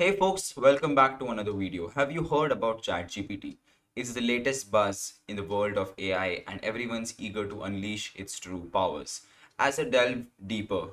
Hey folks, welcome back to another video. Have you heard about ChatGPT? It's the latest buzz in the world of AI and everyone's eager to unleash its true powers. As I delve deeper,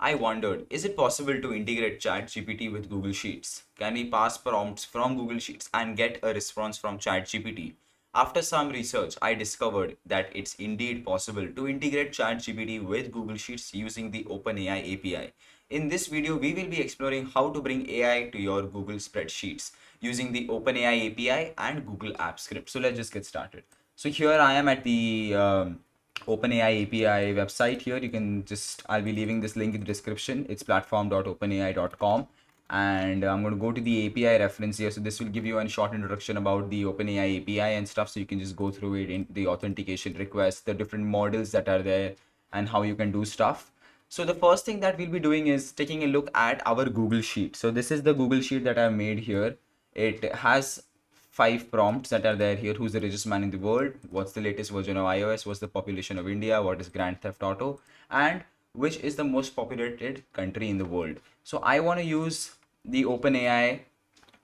I wondered, is it possible to integrate ChatGPT with Google Sheets? Can we pass prompts from Google Sheets and get a response from ChatGPT? After some research, I discovered that it's indeed possible to integrate ChatGPT with Google Sheets using the OpenAI API. In this video, we will be exploring how to bring AI to your Google spreadsheets using the OpenAI API and Google Apps Script. So let's just get started. So here I am at the um, OpenAI API website here. You can just, I'll be leaving this link in the description. It's platform.openai.com and I'm going to go to the API reference here. So this will give you a short introduction about the OpenAI API and stuff. So you can just go through it in the authentication requests, the different models that are there and how you can do stuff. So the first thing that we'll be doing is taking a look at our Google Sheet. So this is the Google Sheet that I've made here. It has five prompts that are there here. Who's the richest man in the world? What's the latest version of iOS? What's the population of India? What is Grand Theft Auto? And which is the most populated country in the world? So I want to use the OpenAI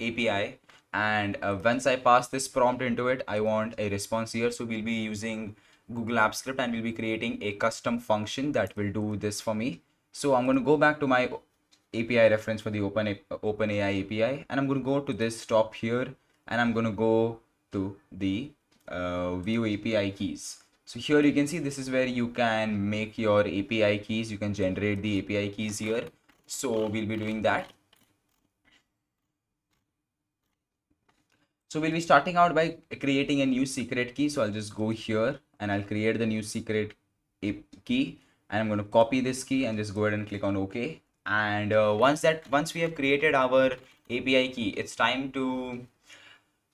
API and uh, once I pass this prompt into it, I want a response here. So we'll be using Google Apps Script and we'll be creating a custom function that will do this for me. So I'm going to go back to my API reference for the Open OpenAI API and I'm going to go to this top here and I'm going to go to the uh, view API keys. So here you can see this is where you can make your API keys. You can generate the API keys here. So we'll be doing that. So we'll be starting out by creating a new secret key. So I'll just go here and I'll create the new secret key and I'm going to copy this key and just go ahead and click on OK. And uh, once that once we have created our API key, it's time to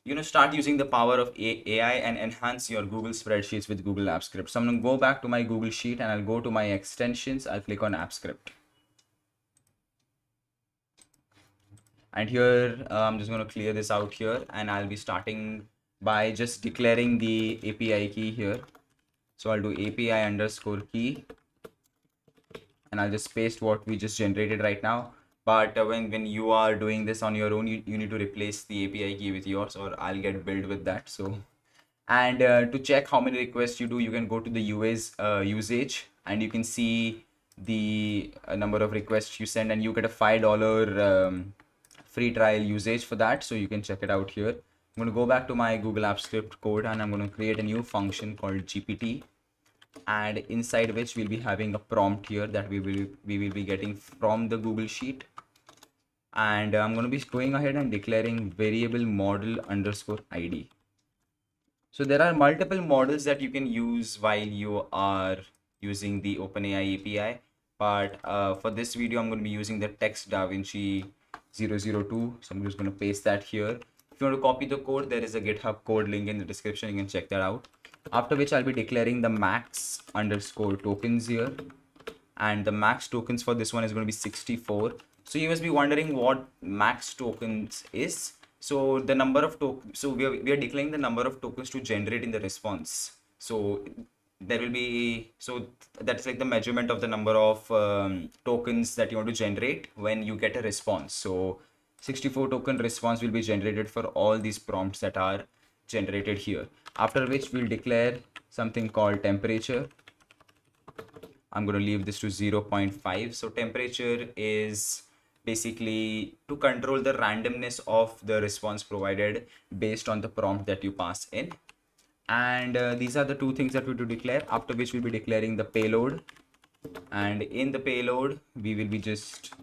you know start using the power of AI and enhance your Google spreadsheets with Google Apps Script. So I'm going to go back to my Google Sheet and I'll go to my extensions. I'll click on Apps Script. and here uh, I'm just going to clear this out here and I'll be starting by just declaring the API key here so I'll do API underscore key. And I'll just paste what we just generated right now. But uh, when when you are doing this on your own you, you need to replace the API key with yours or I'll get billed with that so. And uh, to check how many requests you do you can go to the UA's uh, usage and you can see the uh, number of requests you send and you get a five dollar um, free trial usage for that. So you can check it out here i'm going to go back to my google apps script code and i'm going to create a new function called gpt and inside which we'll be having a prompt here that we will we will be getting from the google sheet. And i'm going to be going ahead and declaring variable model underscore id so there are multiple models that you can use while you are using the openai api but uh, for this video i'm going to be using the text davinci 002 so i'm just going to paste that here if you want to copy the code there is a github code link in the description. You can check that out. After which i'll be declaring the max underscore tokens here. And the max tokens for this one is going to be 64 so you must be wondering what max tokens is. So the number of tokens so we are, we are declaring the number of tokens to generate in the response. So there will be so that's like the measurement of the number of um, tokens that you want to generate when you get a response. So 64 token response will be generated for all these prompts that are generated here. After which we'll declare something called temperature. I'm going to leave this to 0.5 so temperature is basically to control the randomness of the response provided based on the prompt that you pass in. And uh, these are the two things that we to declare after which we'll be declaring the payload. And in the payload we will be just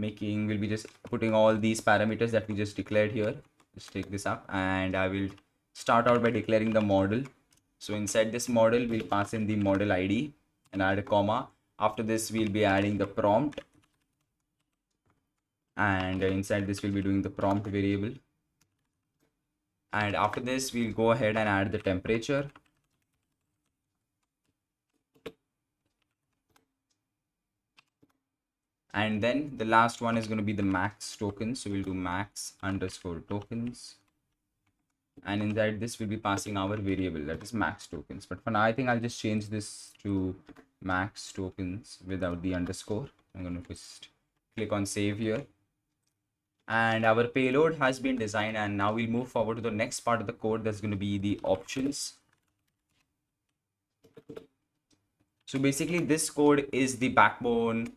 making we'll be just putting all these parameters that we just declared here. Just take this up and i will start out by declaring the model. So inside this model we'll pass in the model id and add a comma. After this we'll be adding the prompt. And inside this we'll be doing the prompt variable. And after this we'll go ahead and add the temperature and then the last one is going to be the max token so we'll do max underscore tokens. And inside this we'll be passing our variable that is max tokens. But for now i think i'll just change this to max tokens without the underscore. I'm going to just click on save here. And our payload has been designed and now we'll move forward to the next part of the code. That's going to be the options. So basically this code is the backbone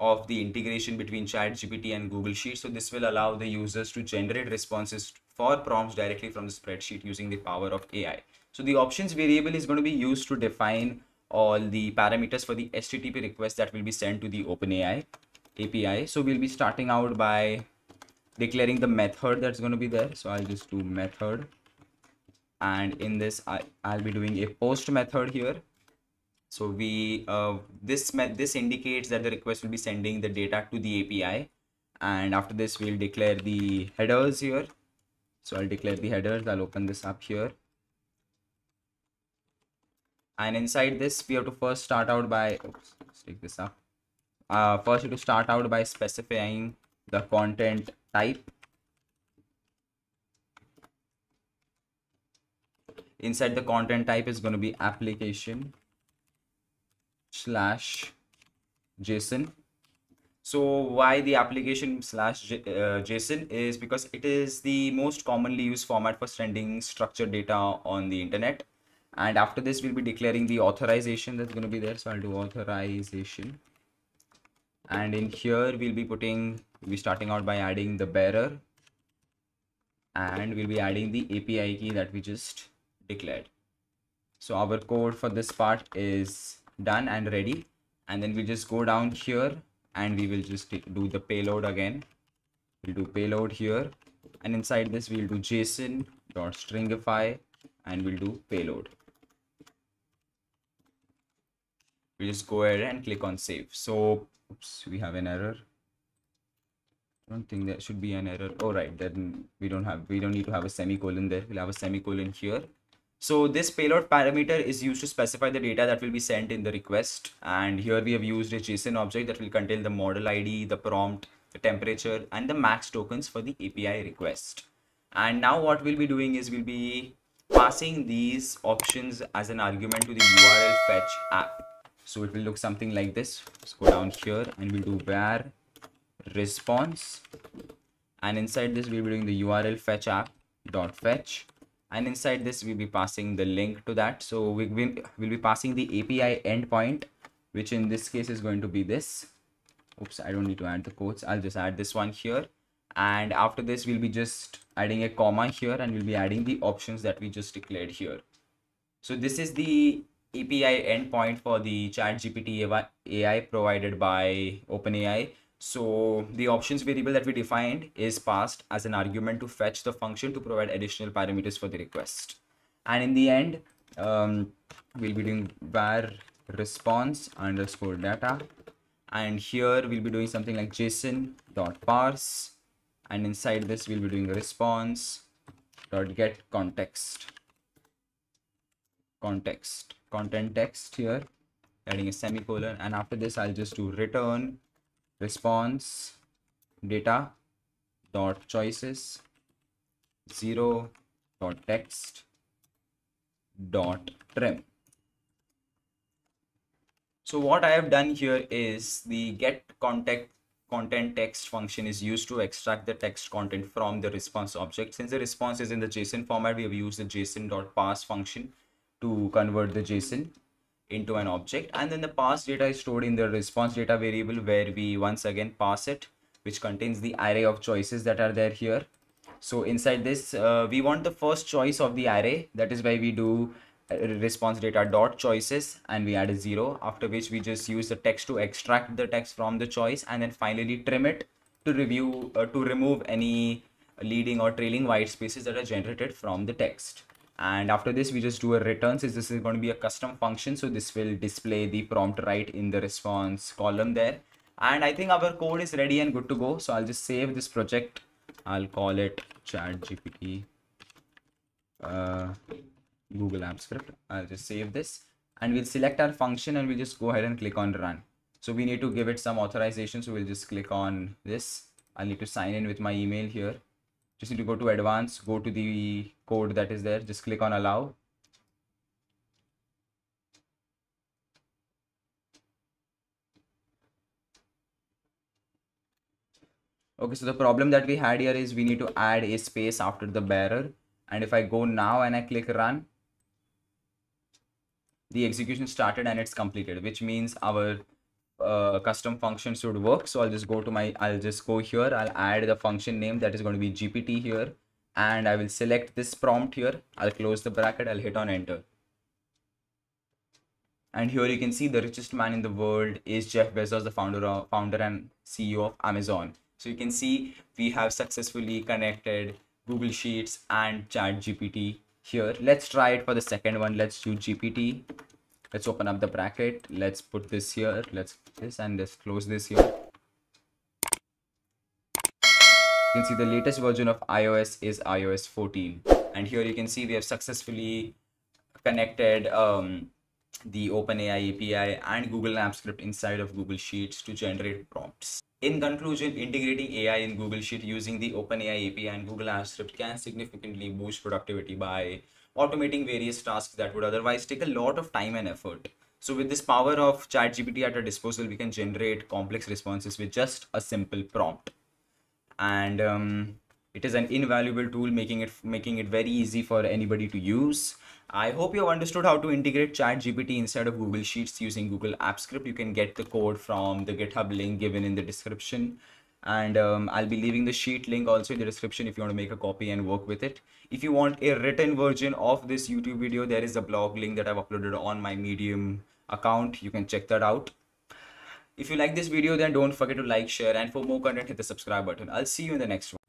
of the integration between ChatGPT and Google Sheets. So this will allow the users to generate responses for prompts directly from the spreadsheet using the power of AI. So the options variable is going to be used to define all the parameters for the HTTP request that will be sent to the OpenAI API. So we'll be starting out by declaring the method that's going to be there. So I'll just do method. And in this, I, I'll be doing a post method here so we uh, this this indicates that the request will be sending the data to the API and after this we'll declare the headers here. So I'll declare the headers. I'll open this up here. And inside this we have to first start out by oops, let's take this up. Uh, first you have to start out by specifying the content type. Inside the content type is going to be application slash json so why the application slash uh, json is because it is the most commonly used format for sending structured data on the internet. And after this we'll be declaring the authorization that's going to be there. So i'll do authorization. And in here we'll be putting we'll be starting out by adding the bearer. And we'll be adding the api key that we just declared. So our code for this part is done and ready. And then we just go down here and we will just do the payload again. We'll do payload here. And inside this we'll do json dot stringify and we'll do payload. We just go ahead and click on save. So oops we have an error. I don't think there should be an error. Oh right then we don't have we don't need to have a semicolon there. We'll have a semicolon here so this payload parameter is used to specify the data that will be sent in the request. And here we have used a JSON object that will contain the model ID, the prompt, the temperature, and the max tokens for the API request. And now what we'll be doing is we'll be passing these options as an argument to the URL fetch app. So it will look something like this. Let's go down here and we'll do var response. And inside this, we'll be doing the URL fetch app dot fetch and inside this we'll be passing the link to that. So we will we'll be passing the api endpoint which in this case is going to be this. Oops i don't need to add the quotes. I'll just add this one here. And after this we'll be just adding a comma here and we'll be adding the options that we just declared here. So this is the api endpoint for the chat gpt ai provided by openai so the options variable that we defined is passed as an argument to fetch the function to provide additional parameters for the request. And in the end, um, we'll be doing var response underscore data. And here we'll be doing something like JSON dot parse. And inside this, we'll be doing response dot get context. Context, content text here, adding a semicolon. And after this, I'll just do return response data dot choices 0 dot text dot trim. So what i have done here is the get contact content text function is used to extract the text content from the response object. Since the response is in the json format we have used the json dot parse function to convert the json into an object and then the pass data is stored in the response data variable where we once again pass it which contains the array of choices that are there here. So inside this uh, we want the first choice of the array. That is why we do uh, response data dot choices and we add a zero after which we just use the text to extract the text from the choice and then finally trim it to review uh, to remove any leading or trailing white spaces that are generated from the text and after this we just do a return since this is going to be a custom function. So this will display the prompt right in the response column there. And i think our code is ready and good to go. So i'll just save this project. I'll call it chat gpt uh, google app script. I'll just save this and we'll select our function and we'll just go ahead and click on run. So we need to give it some authorization. So we'll just click on this. I'll need to sign in with my email here just need to go to advanced go to the code that is there just click on allow Okay, so the problem that we had here is we need to add a space after the bearer. And if I go now and I click run, the execution started and it's completed, which means our uh, custom function should work. So I'll just go to my, I'll just go here. I'll add the function name that is going to be GPT here. And I will select this prompt here. I'll close the bracket. I'll hit on enter. And here you can see the richest man in the world is Jeff Bezos, the founder, of, founder and CEO of Amazon. So you can see we have successfully connected Google Sheets and Chat GPT here. Let's try it for the second one. Let's do GPT. Let's open up the bracket. Let's put this here. Let's this and let's close this here. You can see the latest version of iOS is iOS 14. And here you can see we have successfully connected um, the OpenAI API and Google Apps Script inside of Google Sheets to generate prompts. In conclusion, integrating AI in Google Sheet using the OpenAI API and Google Apps Script can significantly boost productivity by automating various tasks that would otherwise take a lot of time and effort. So with this power of ChatGPT at our disposal, we can generate complex responses with just a simple prompt. And um, it is an invaluable tool, making it making it very easy for anybody to use. I hope you have understood how to integrate ChatGPT inside of Google Sheets using Google Apps Script. You can get the code from the GitHub link given in the description. And um, I'll be leaving the sheet link also in the description if you want to make a copy and work with it. If you want a written version of this YouTube video, there is a blog link that I've uploaded on my Medium account. You can check that out. If you like this video, then don't forget to like, share, and for more content, hit the subscribe button. I'll see you in the next one.